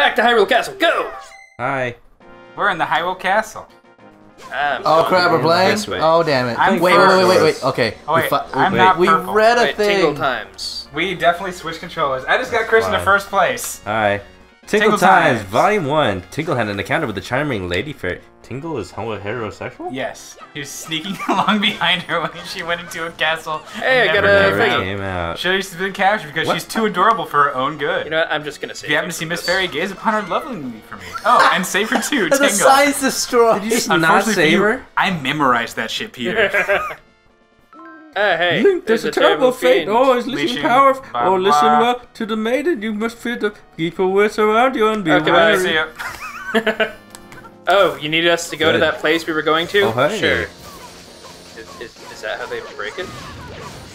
Back to Hyrule Castle, go! Hi. We're in the Hyrule Castle. I'm Oh crap, we're playing? this way. Oh damn it. I'm wait, wait, wait, wait, wait, wait. Okay. Oh, we wait, fu- I'm wait, not we read a Wait, tingle thing. times. We definitely switched controllers. I just got Chris in the first place. Hi. Tingle, Tingle Times, Times. Volume 1. Tingle had an encounter with the charming lady fairy. Tingle is homo heterosexual? Yes. He was sneaking along behind her when she went into a castle. Hey, I got never a came Never thingy. out. came out. She's been captured because What? she's too adorable for her own good. You know what? I'm just gonna say. if you happen to see Miss Fairy, gaze upon her lovingly for me. Oh, and save her too, The Tingle. science destroyed. Did you just not Unfortunately for save you, her? I memorized that shit, Peter. Uh, hey, Link, there's, a terrible fate. fiend. Oh, is listen power. blah, Oh, listen well to the maiden. You must fear the people with around you and be Okay, I bye. see wary. Oh, you need us to go to that place we were going to? Oh, hey. Sure. Is, is, is that how they break it?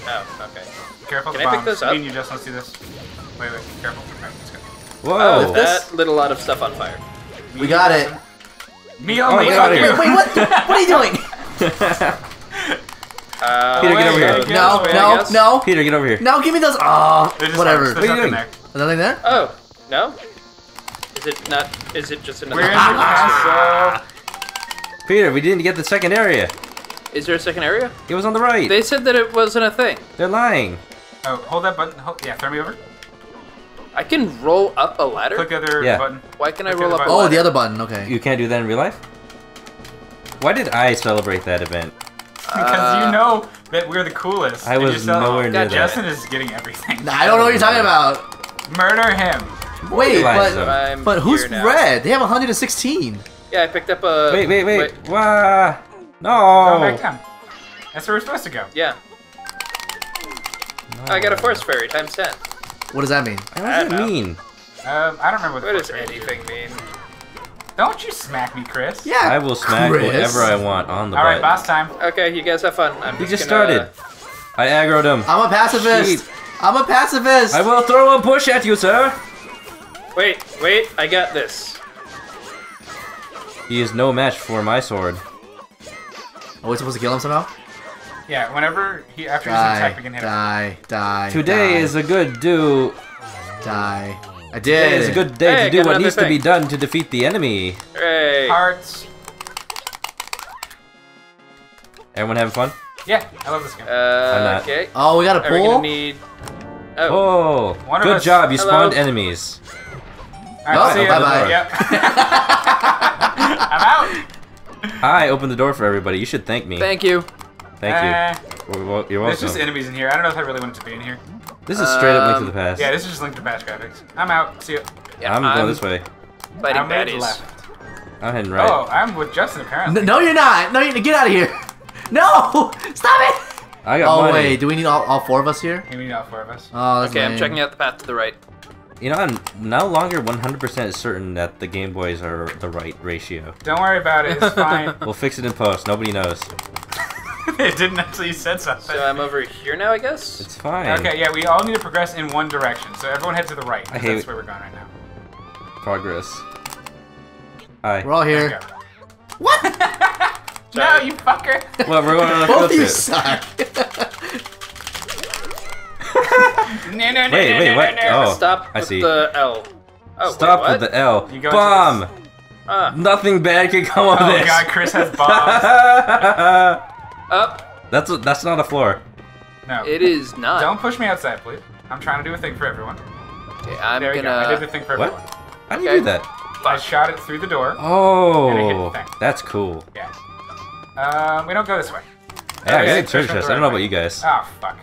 Oh, okay. Careful Can the I pick bombs. those up? Me and you just want to see this. Wait, wait, careful. Alright, let's go. Whoa. Oh, this- that lit a lot of stuff on fire. We got it. Me Oh, only. get fuck out of you. Wait, what? what are you doing? Uh, Peter, get over here. Wait, No, way, no, no. Peter, get over here. No, give me those. Oh, They're whatever. What are you doing? there. Is nothing there? Oh, no? Is it not? Is it just another? We're in the castle. Peter, we didn't get the second area. Is there a second area? It was on the right. They said that it wasn't a thing. They're lying. Oh, hold that button. Hold, yeah, throw me over. I can roll up a ladder. Click the other Yeah. button. Why can I roll the up a button. Oh, the other button. Okay. You can't do that in real life? Why did I celebrate that event? Because Uh, you know that we're the coolest. I was you're nowhere near God, that. Justin is getting everything. Nah, I don't know what you're talking about. Murder him. Wait, Realize but but who's red? They have 116. Yeah, I picked up a. Wait, wait, wait. Wah. Go No. back down. That's where we're supposed to go. Yeah, I got a force fairy times ten. What does that mean? What I does don't that know. mean? Um, I don't remember what, What the does first page anything mean? Don't you smack me, Chris. Yeah. I will smack Chris. whatever I want on the All right, boss time. Okay, you guys have fun. I'm We just just gonna- started. I aggroed him. I'm a pacifist. Sheep. I'm a pacifist. I will throw a bush at you, sir. Wait, wait, I got this. He is no match for my sword. Are we supposed to kill him somehow? Yeah, whenever he after his attack, Die, we can hit him. die, die. Today die, is a good do. die. I Today did. is a good day Hey, to do what another needs to be done to defeat the enemy. Hooray! Hearts. Everyone having fun? Yeah, I love this game. Uh, not. okay. Oh, we got a Are we gonna pool. need? Oh, Oh, One of good us- job. You Hello. spawned enemies. All right, oh, see ya. bye-bye. Yep. I'm out. I opened the door for everybody. You should thank me. thank you. Thank Uh, you. Well, well, You're There's just enemies in here. I don't know if I really wanted to be in here. This is straight up Link to Um, the Past. Yeah, this is just linked to patch graphics. I'm out. See ya. Yeah, I'm going this way. Fighting I'm moved baddies. left. I'm heading right. Oh, I'm with Justin apparently. N- No, you're not. No, you need to get out of here. No, stop it. I got Oh money. wait, do we need all, all four of us here? We need all four of us. Oh, that's Okay, I'm checking out the path to the right. You know, I'm no longer 100% certain that the Game Boys are the right ratio. Don't worry about it. It's fine. We'll fix it in post. Nobody knows. it didn't until you said something. So I'm over here now, I guess. It's fine. Okay, yeah, we all need to progress in one direction. So everyone head to the right. 'cause I hate- That's where we're going right now. Progress. Hi. We're all here. What? No, you fucker. Well, we're going on a Both of you suck. No, no, no, Wait, no, wait, no, what? no, no. Oh, Stop I with see. the L. Oh, Stop wait, with the L. You go Bomb! Ah, Nothing bad could come of this. Oh this. god, Chris has bombs. Up. that's a, that's not a floor. No. It is not. Don't push me outside, please. I'm trying to do a thing for everyone. Okay, I'm there we go. I did the gonna. thing for What? everyone. How do you do that? I shot it through the door. And I hit Oh, the thing. that's cool. Yeah. Um, we don't go this way. Yeah, I Okay, got treasure chest. I don't know right about you guys. Oh, fuck.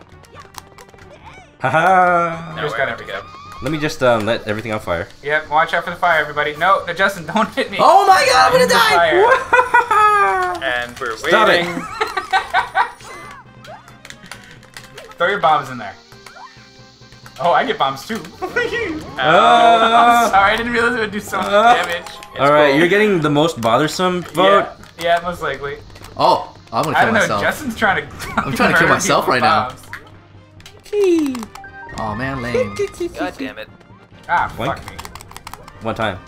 Haha. No, Chris where got have to everything. go? Let me just um, let everything on fire. Yep, watch out for the fire, everybody. No, no, Justin, don't hit me. Oh my god, I'm gonna die. And we're Stop it. waiting. Throw your bombs in there. Oh, I get bombs too. Ah. I'm sorry, I didn't realize it would do so much Ah. damage. All right, cool. you're getting the most bothersome vote. Yeah, yeah, most likely. Oh, I'm gonna kill I kill don't know. myself. Justin's trying to. I'm trying to kill murder myself right with now. bombs. Oh man, lame. God damn it. Ah, Blink. fuck me. One time.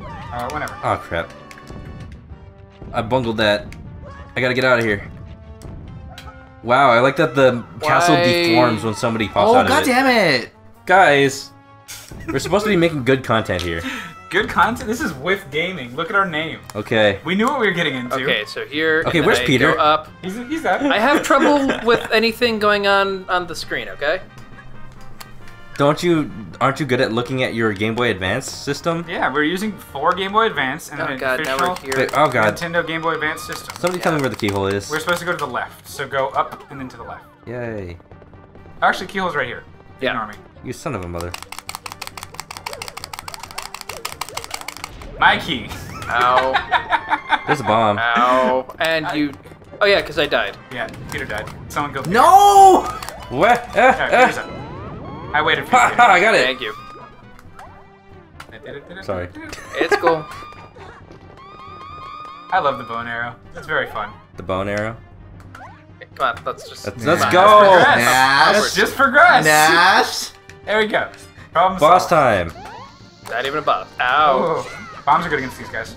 Uh, whatever. Oh crap. I bungled that. I gotta get out of here. Wow, I like that the castle deforms when somebody pops Oh out god of it. damn it. Guys, We're supposed to be making good content here. Good content. This is Whiff Gaming. Look at our name. Okay. We knew what we were getting into. Okay, so here. Okay, where's I Peter? Go up. He's he's that. I have trouble with anything going on on the screen. Okay. Don't you aren't you good at looking at your Game Boy Advance system? Yeah, we're using four Game Boy Advance and Oh an god, official. Wait, oh god. Nintendo Game Boy Advance system. Somebody tell me where the keyhole is. We're supposed to go to the left, so go up and then to the left. Yay. Actually, keyhole's right here. Yeah. Ignore me. You son of a mother. My key. Ow. There's a bomb. Ow. And you. Oh yeah, because I died. Yeah, Peter died. Someone go. No! What? Alright, Peter's ah. up. I waited for Ha, ha, I got it. Thank you. Peter. Sorry. It's cool. I love the bow and arrow. It's very fun. The bone arrow. Come on, let's just. Let's, let's go. let's progress. Nash. Let's just progress. Nash. There we go. Problem Boss solved. time. Not even a boss. Ow. Oh, bombs are good against these guys.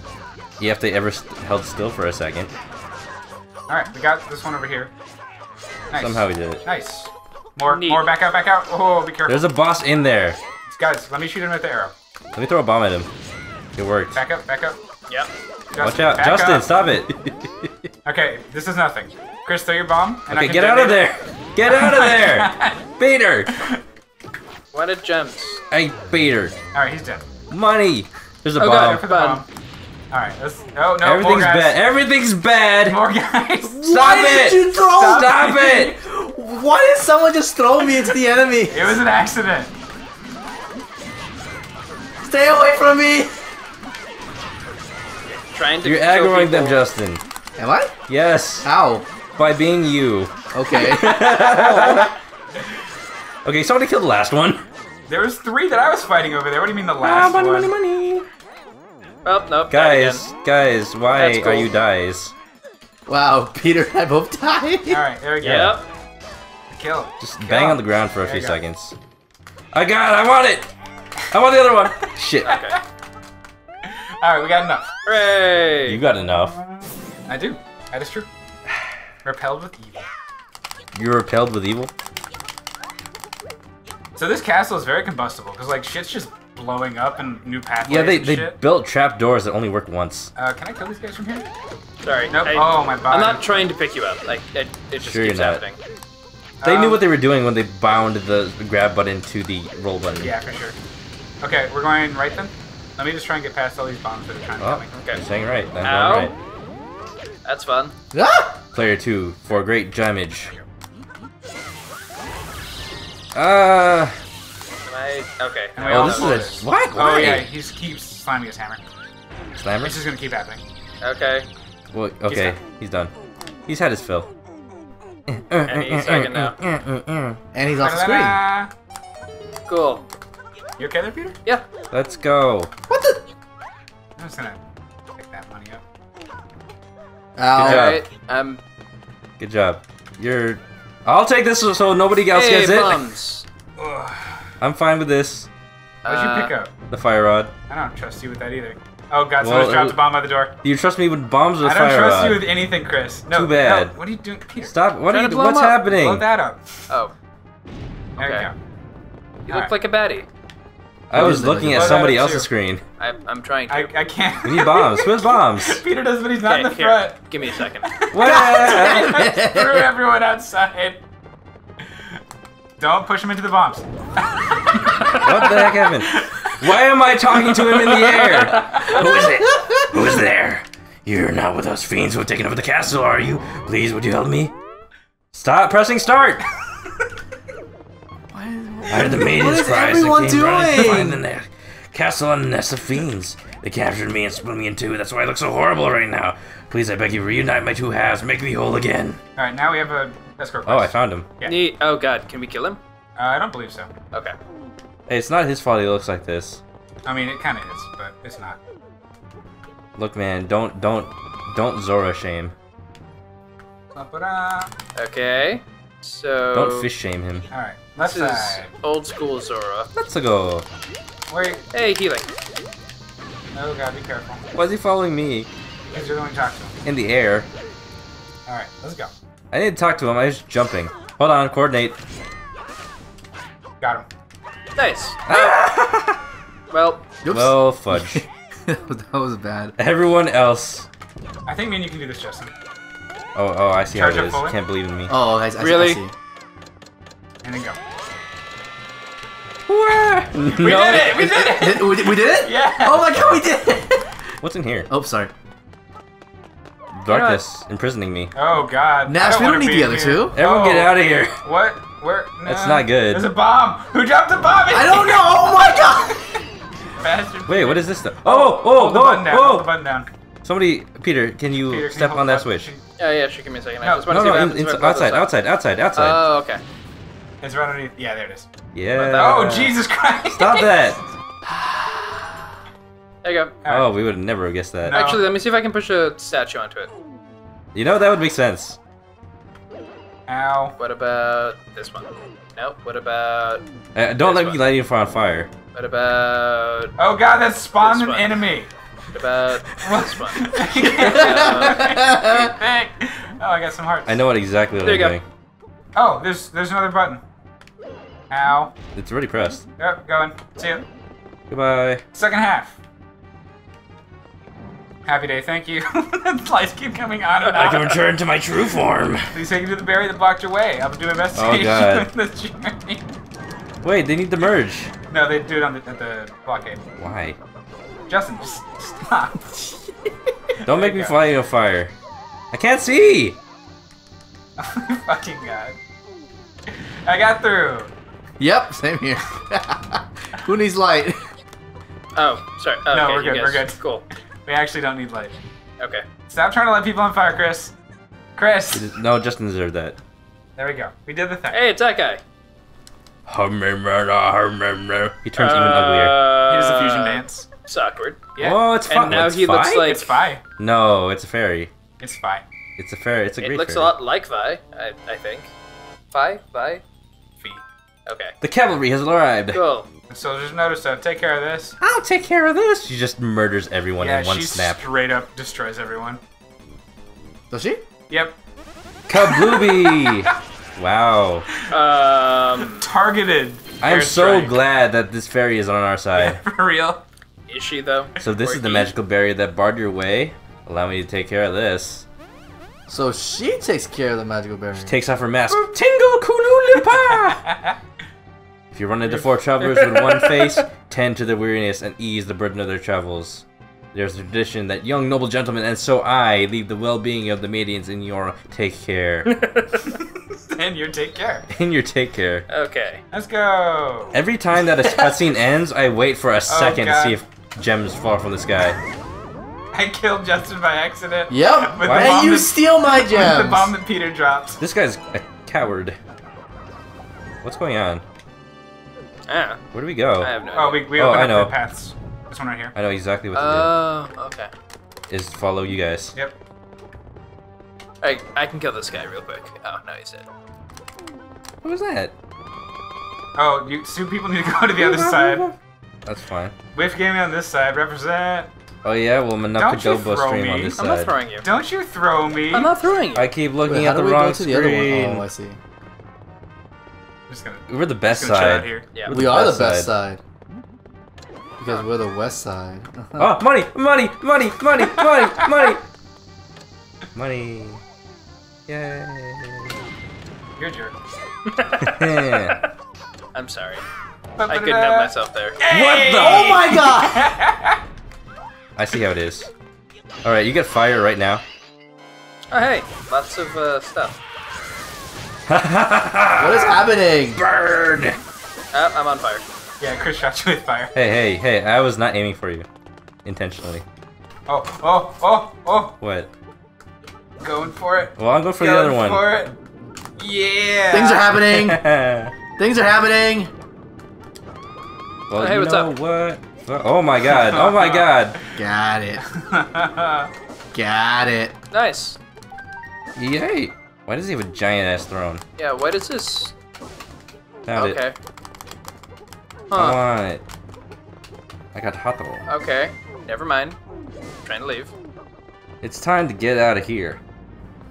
You have to ever st held still for a second. All right, we got this one over here. Nice. Somehow we did it. Nice. More, Neat. more. Back out, back out. Oh, be careful. There's a boss in there. Guys, let me shoot him with the arrow. Let me throw a bomb at him. It worked. Back up, back up. Yep. Justin, Watch out, Justin! up. Stop it. Okay, this is nothing. Chris, throw your bomb. And I okay, can get out of detonate there. Get out of there, Peter. Wanted gems. Hey, Peter. it. All right, he's dead. Money. There's a Oh, Go God. bomb. for bomb. All right, let's. Oh no, more Everything's guys. bad. Everything's bad. More guys. Stop Why it. did you throw Stop it. Why did someone just throw me into the enemy? It was an accident. Stay away from me! Trying to. You're kill aggroing them. Justin. Am I? Yes, How? by being you. Okay. Okay, somebody killed the last one. There was three that I was fighting over there. What do you mean the Ah, last money, one? money, money. Oh nope. died Guys, guys, why That's are you dies? wow, Peter I both died. All right, there we go. Yep. Kill. Just Kill. bang on the ground for a There few seconds. I got it! I want it! I want the other one! Shit. Okay. All right, we got enough. Hooray! You got enough. I do. That is true. Repelled with evil. You're repelled with evil? So this castle is very combustible because like shit's just blowing up and new pathways. Yeah, they, and they shit. built trap doors that only work once. Uh, can I kill these guys from here? Sorry. Nope. I, oh my body. I'm not trying to pick you up. Like it, it just Sure you're keeps not. happening. They knew Um, what they were doing when they bound the grab button to the roll button. Yeah, for sure. Okay, we're going right then. Let me just try and get past all these bombs that are trying to Oh, kill me. Okay. you're saying right. I'm Ow. going right. That's fun. Ah! Player 2 for great damage. Uh, I? Okay. And oh, this is a. What? Oh Why? yeah, he keeps slamming his hammer. Slammer? It's just gonna keep happening. Okay. Well, okay, he's done. He's had his fill. Any second now. And he's off the screen. Cool. You okay there, Peter? Yeah. Let's go. What the? I'm just gonna pick that money up. Ow. Good job. Alright. Um. Good job. You're. I'll take this so- so nobody else Hey, gets it. bums. Ugh. I'm fine with this. What'd Uh, you pick up? The fire rod. I don't trust you with that either. Oh god, Well, someone's dropped it- a bomb by the door. Do you trust me with bombs or the I don't fire trust rod? you with anything, Chris. No, Too bad. No. What are you doing, Peter? Stop! What are you? blow What's him up. happening? Blow that up. Oh, There Okay. we go. you Alright. look like a baddie. I was looking at somebody else's screen. I, I'm trying to. I, I can't. We need bombs. Where's bombs? Peter does, but he's not in the here. front. Give me a second. What? Screw everyone outside. Don't push him into the bombs. what the heck happened? Why am I talking to him in the air? Who is it? Who is there? You're not with those fiends who have taken over the castle, are you? Please, would you help me? Stop pressing start! I heard the maidens' What is cries everyone and came running to doing? find the ne- castle and the nest of fiends. They captured me and split me in two. That's why I look so horrible right now. Please, I beg you, reunite my two halves. Make me whole again. All right, now we have a escort. Oh, I found him. Yeah. Neat. Oh god, can we kill him? Uh, I don't believe so. Okay. Hey, it's not his fault he looks like this. I mean, it kind of is, but it's not. Look, man, don't, don't, don't Zora shame. Ba-ba-da. Okay. So. Don't fish shame him. All right, left This is old school Zora. Let's go. Wait. Hey, healing. Oh god, be careful. Why is he following me Because you're the one who talks to him. in the air? All right, let's go. I didn't talk to him. I was just jumping. Hold on, coordinate. Got him. Nice. well, Oops. Well, fudge. that was- bad. Everyone else. I think me and you can do this, Justin. Oh, oh, I see Charge how it is. forward. Can't believe in me. Oh, I, I, I Really? see. And then go. no. We did it! We did it! Did- we, did- we did it? Yeah. Oh my god, we did it! What's in here? Oh, sorry. Darkness imprisoning me. Oh god. Nash, I don't we don't need the other here. two. Everyone get Oh. out of here. What? Where? That's not good. There's a bomb. Who dropped a bomb? I don't know. Oh my god! Bastard. Wait, what is this stuff? Oh, oh, Hold the whoa, button down. Oh. Hold the button down. Somebody, Peter, can you Peter, can step you on that switch? yeah, yeah. Sure, give me a second. No, I just want No, to see no, what in, in, if outside, outside, outside, outside. Oh, okay. It's right underneath. Yeah, there it is. yeah. Oh, Jesus Christ. Stop that! There you go. Oh, we would have never guessed that. No. Actually, let me see if I can push a statue onto it. You know, that would make sense. Ow. What about this one? Nope. What about? Uh, don't This let me light you on fire. What about? Oh god, that spawned an enemy. What about this one? oh, I got some hearts. I know what exactly what There I'm you go. doing. Oh, there's there's another button. Ow. It's already pressed. Yep, going. See ya. Goodbye. Second half. Happy day, thank you. Lights keep coming on and on. I can return to my true form. Please take me to the berry that blocked your way. I'll do my best to Oh, you God. on the journey. Wait, they need to merge. No, they do it on the, at the blockade. Why? Justin, just stop. Don't make me you go. fly in a fire. I can't see. Fucking god. I got through. Yep, same here. Who needs light? Oh, sorry. Oh, No, okay, we're good, we're good. Cool. We actually don't need light. Okay. Stop trying to light people on fire, Chris. Chris. No, Justin deserved that. There we go. We did the thing. Hey, it's that guy. He turns even uh, uglier. He Here's the fusion dance. It's awkward. Yeah. Oh, it's fine. And now it's he looks like- It's Fi. No, it's a fairy. It's Fi. It's a fairy. It's a It great looks fairy. a lot like Vi, I, I think. Vi? Vi? Fee. Okay. The cavalry has arrived. Cool. Soldiers notice that. Take care of this. I'll take care of this. She just murders everyone yeah, in one she snap. straight up destroys everyone. Does she? Yep. Kablooby! wow. Um, Targeted. I'm so airstrike. glad that this fairy is on our side. For real. is she though? So this Or is the he? magical barrier that barred your way. Allow me to take care of this. So she takes care of the magical barrier. She takes off her mask. Tingle Kooloo-Limpah! if you run into four travelers with one face, tend to their weariness and ease the burden of their travels. There's a tradition that young noble gentlemen and so I leave the well-being of the maidens in your take care. and you take care. in your take care. Okay. Let's go. Every time that a cutscene ends, I wait for a oh, second to see if gems fall from the sky. I killed Justin by accident. Yep. With Why? the And you that- steal my with gems. the bomb that Peter dropped. This guy's a coward. What's going on? Ah, Where do we go? I have no Oh, idea. we, we Oh, opened I up know. the paths. This one right here. I know exactly what to do. Oh, okay. Is follow you guys. Yep. I, I can kill this guy real quick. Oh, no, he's dead. What was that? Oh, you two people need to go to the other side. That's fine. Whiff gaming on this side. Represent. Oh yeah, well Don't you throw stream me. on this I'm side. not throwing you. Don't you throw me. I'm not throwing you. I keep looking Wait, at the do wrong go to the other screen. one? Oh, I see. I'm just gonna, We're the best just gonna side. here. yeah. We're We the are the best best side. side. Because we're the west side. Oh, money, money, money, money, money, money, money. Yay! You're a jerk. I'm sorry. I couldn't help myself there. What the? oh my god! I see how it is. All right, you get fire right now. Oh, hey. Lots of uh, stuff. What is happening? Bird. Oh, I'm on fire. Yeah, Chris shot you with fire. Hey, hey, hey! I was not aiming for you, intentionally. Oh, oh, oh, oh. What? Going for it. Well, I'll go for the other one. for it. Yeah. Things are happening. Things are happening. well, Hey, what's up? what? Oh my god! Oh my god! Got it. Got it. Nice. Yay! Why does he have a giant ass throne? Yeah, what is this? Found okay. it. I Huh. want it. I got Hato. Okay. Never mind. trying to leave. It's time to get out of here.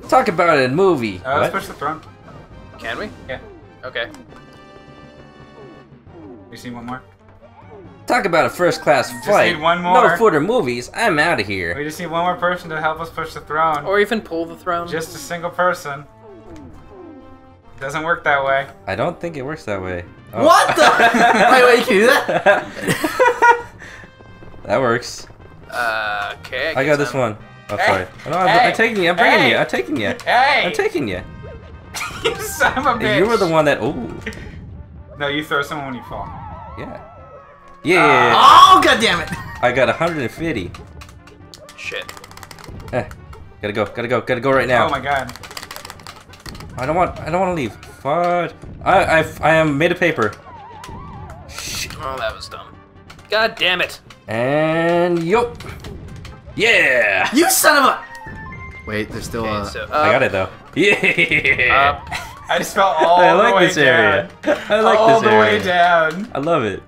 Talk about it in movie. Uh, let's push the throne. Can we? Yeah. Okay. You see one more? Talk about a first class Just flight. need one No more. footer movies. I'm out of here. We just need one more person to help us push the throne. Or even pull the throne. Just a single person. Doesn't work that way. I don't think it works that way. Oh. What the? wait, wait, you can do that? that works. Uh, okay. I guess got this I'm- one. Oh, Hey. sorry. Oh, no, I'm, Hey. I'm taking you. I'm bringing Hey. you. I'm taking you. Hey! I'm taking you. you son of a bitch! You were the one that. Ooh. No, you throw someone when you fall. Yeah. Yeah. Oh, god damn it! I got 150. Shit. Eh. Gotta go. Gotta go. Gotta go right now. Oh my god. I don't want. I don't want to leave. Fuck. I. I. I am made of paper. Shit. Oh, that was dumb. God damn it. And yup. Yeah. You son of a. Wait, there's still Okay, a. so I got it though. Yeah. up. I just fell all I the like way this down. area. I like all this the area. way down. I love it.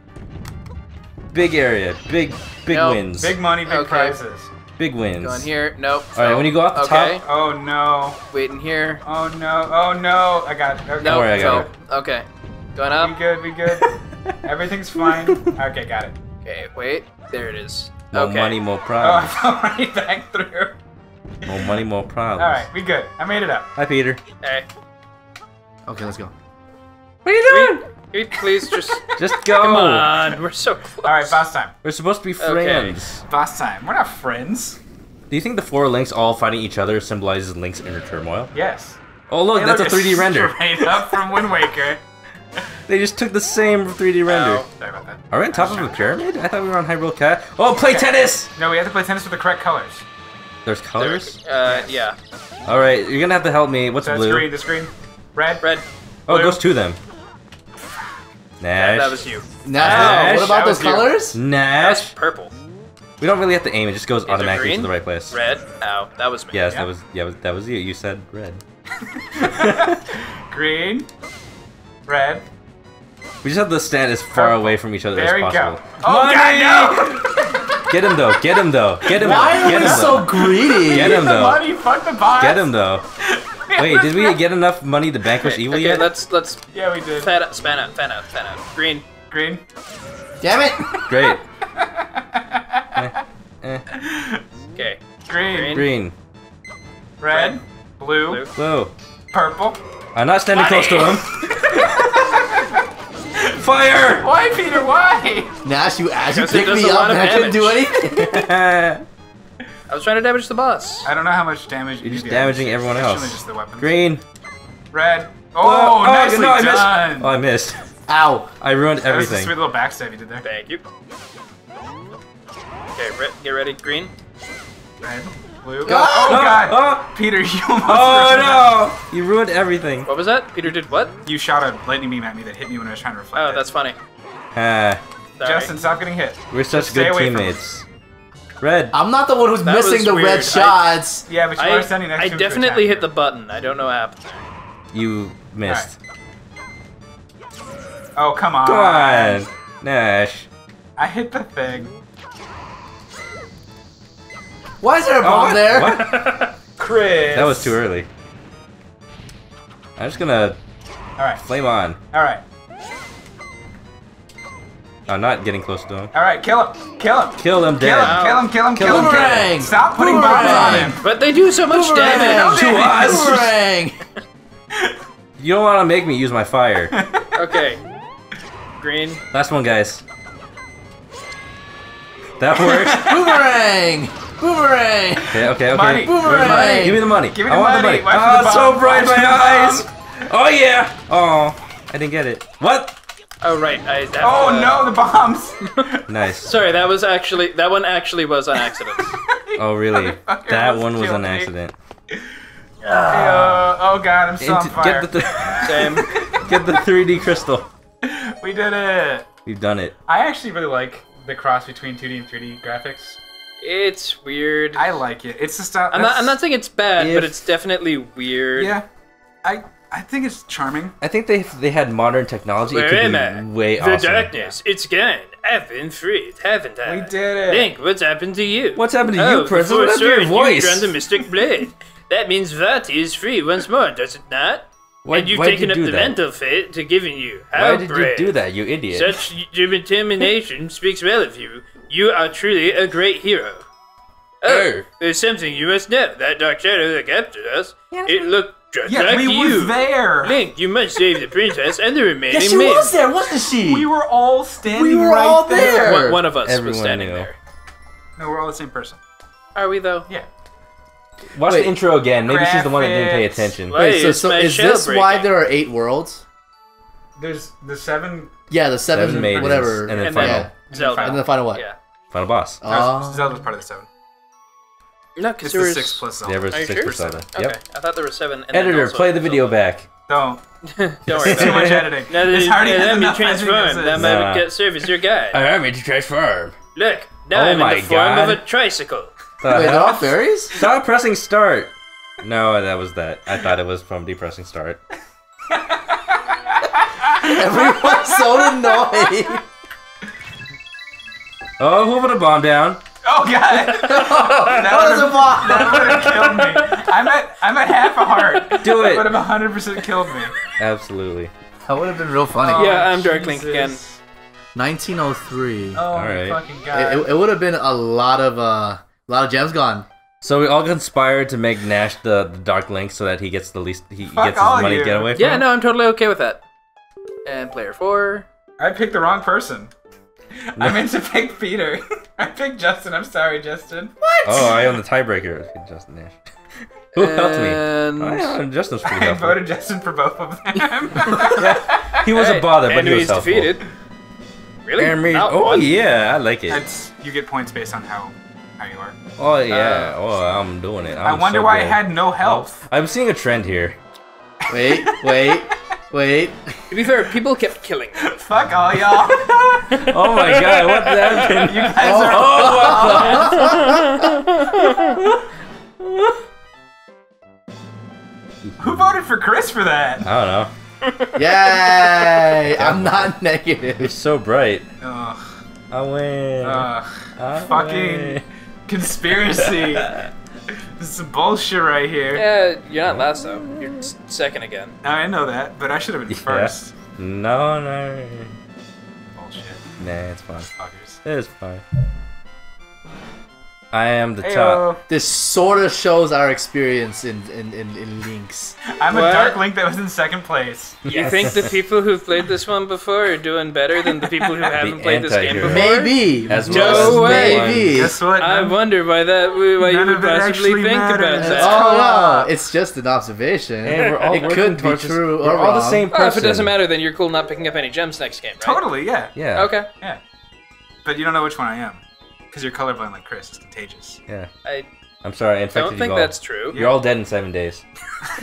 Big area. Big. Big Nope. wins. Big money, big Okay. prizes. Big wins. Going here. Nope. All right, when you go off the okay. top- Oh no. Wait in here. Oh no. Oh no. I got it. Okay. Nope. worry, I got so, Okay. Going We up. good. We good. Everything's fine. Okay, got it. Okay, wait. There it is. More okay. money, more Oh, I problems. fell right back through. More money, more problems. All right, we good. I made it up. Hi, Peter. Hey. Okay, let's go. What are you Can we please just. Just go. Come on. We're so close. All right, boss time. We're supposed to be Okay. friends. Boss time. We're not friends. Do you think the four links all fighting each other symbolizes Link's inner turmoil? Yes. Oh, look, Hey, that's a 3D render. Straight up from Wind Waker. They just took the same 3D render. Oh. Sorry about that. Are we on top of a pyramid? I thought we were on Hyrule Cat. Oh, play tennis! No, we have to play tennis with the correct colors. There's colors? Uh, yeah. Alright, you're gonna have to help me. What's So that's blue? green. This green. Red. Red. Oh, it goes to them. Nash. That was you. Now, what about those you. colors? Nash. Purple. We don't really have to aim, it just goes it automatically to the right place. Red. Ow. That was me. Yes, Yeah. that was yeah, that was you. You said red. Green. Red. We just have to stand as far Purple. away from each other There we as go. possible. Oh Money! God, no! Get him though. Get him though. Get him. Why though. are Get we so though. greedy? Get him though. money. Fuck the boss. Get him though. Wait, did we get enough money to vanquish Okay, evil okay, yet? let's let's Yeah, we did. fan out, span out, fan out, fan out. Green. Green. Damn it! Great. Eh, eh. Okay. Green. Green. Green. Red. Blue. Blue. Blue. Purple. I'm not standing Money. close to him. Fire! Why, Peter? Why? Nash, you as you Because it picked me up lot of and I couldn't do anything. I was trying to damage the boss. I don't know how much damage You're you just do. damaging everyone It's else. Actually, just the weapons. Green. Red. Oh, nicely no, I missed. done. Oh, I missed. Ow. I ruined That was a everything. sweet little backstab you did there. Thank you. Okay, re- get ready. Green. Red. Blue. Go. Oh, No, God. Oh, Peter, you almost oh no! You ruined everything. What was that? Peter did what? You shot a lightning beam at me that hit me when I was trying to reflect Oh, it. that's funny. Ah, Sorry. Justin, stop getting hit. we're such Stay good away from teammates. Red. I'm not the one who's That missing was the weird. red I- shots. Yeah, but you I, are standing next I to him to definitely attack hit the button. I don't know what happened. You missed. Oh, come on. Come on, Nash. I hit the thing. Why is there a bomb oh, what? there? What? Chris. That was too early. I'm just gonna Alright, flame on. alright. I'm not getting close to him. Alright, kill him. Kill him. Kill him Kill dead. him, kill him, kill him, kill him. kill him. Boomerang. Stop putting bombs on Boomerang. him. But they do so much Boomerang. damage. To us. Boomerang. You don't want to make me use my fire. Okay. Green. Last one, guys. That works. Boomerang. Boomerang. Okay, okay, okay. Money. Boomerang. Give me the money. Give me I the want money. the money. Watch oh, the it's so bomb. bright in Watch my the eyes. bomb. Oh yeah. Oh, I didn't get it. What? Oh right. I. That, Oh uh, no, the bombs. Nice. Sorry, that was actually that one actually was an accident. Oh really? That one was an me. accident. Uh, oh god, I'm so on fire. get the Same. get the 3D crystal. We did it. We've done it. I actually really like the cross between 2D and 3D graphics. It's weird. I like it. It's the style. I'm not. I'm not saying it's bad, but it's definitely weird. Yeah, I I think it's charming. I think they if they had modern technology. it Where could am be I? way the awesome. darkness. It's gone. I've been freed, haven't I? We did it. Link, what's happened to you? What's happened to oh, you, Princess? the What Force happened to your voice? You drawn the Mystic Blade. That means Vaati is free once more, does it not? Why, and you've taken you up the that? mental fate to giving you. How Why How did brave. you do that, you idiot? Such determination speaks well of you. You are truly a great hero. Oh, Oh. there's something you must know. That dark shadow that captured us, it looked just Yeah, like we you. were there. Link, you must save the princess and the remaining Yeah, she men. was there, wasn't she? We were all standing there. We were right all there. One, one of us Everyone was standing knew. there. No, we're all the same person. Are we though? Yeah. Watch Wait. the intro again. Maybe she's the one that didn't pay attention. Wait, Wait, so, so is shell this why there are eight worlds? There's the seven. Yeah, the seven, Seven maidens, whatever. and then And final, then Zelda. And then the final what? Yeah. final boss. Oh. Zelda's part of the seven. No, because It's there was six plus Zelda. There was Are you six sure? for Zelda. Okay, Yep. I thought there were seven. And Editor, also play the video Zelda. back. Don't. Don't worry Too about much it. editing. Now that It's you, already now has that enough editing transform, as that is. might Nah. get serve as your guide. I'm ready to transform. Look, now Oh I'm my in the form of a tricycle. The Wait, they're hell? all fairies? Stop pressing start. No, that was that. I thought it was from depressing start. Everyone's so annoyed. Oh, who put a bomb down? Oh god! that was a bomb. That would have killed me. I'm at I'm at half a heart. Do That it. would have 100 percent killed me. Absolutely. That would have been real funny. Oh, Yeah, I'm Dark Link again. 1903. Oh Alright. fucking It, god. it, it would have been a lot of uh, a lot of gems gone. So we all conspired to make Nash the, the Dark Link so that he gets the least he Fuck gets his money you. to get away from. Yeah, him? no, I'm totally okay with that. And player four. I picked the wrong person. I meant to pick Peter. I picked Justin. I'm sorry, Justin. What? Oh, I am the tiebreaker. Okay, Justin Nash. Who helped me? And Oh, yeah, Justin's pretty I helpful. voted Justin for both of them. He was Hey, a bother, but he enemies was helpful. defeated. Really? Enemies- Not Oh one? yeah, I like it. That's you get points based on how how you are. Oh yeah. Uh, oh, I'm doing it. i I'm wonder so why I good. had no health. I'm seeing a trend here. Wait, wait, wait. To be fair, people kept killing. Fuck all y'all. Oh my god, what happened? you guys are. Oh, oh Who voted for Chris for that? I don't know. Yay! I'm not negative. You're so bright. Ugh. I win. Ugh. I fucking win. conspiracy. this is some bullshit right here. Yeah, you're not last though. You're second again. I know that, but I should have been Yeah. first. No, no. Bullshit. Nah, it's fine. Fuckers. It's fine. I am the top. Uh, this sort of shows our experience in in, in, in links. I'm a Dark Link that was in second place. You think the people who've played this one before are doing better than the people who haven't played this game before? Maybe. As No Just way. Maybe. Guess what? I None- wonder why that why you would it possibly actually think about matters. that. Oh no! It's just an observation. And we're all it working could be true We're or all the same person. Well, if it doesn't matter, then you're cool not picking up any gems next game, right? Totally, yeah. Yeah. Okay. Yeah. But you don't know which one I am. Because you're colorblind like Chris. It's contagious. Yeah. I I'm sorry. I infected don't think you all. that's true. You're all dead in seven days.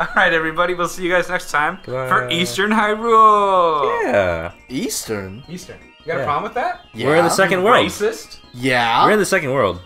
Alright, everybody. We'll see you guys next time for Goodbye. Eastern Hyrule. Yeah. Eastern. Eastern. You got Yeah. a problem with that? Yeah. We're in the second world. Racist? Yeah. We're in the second world.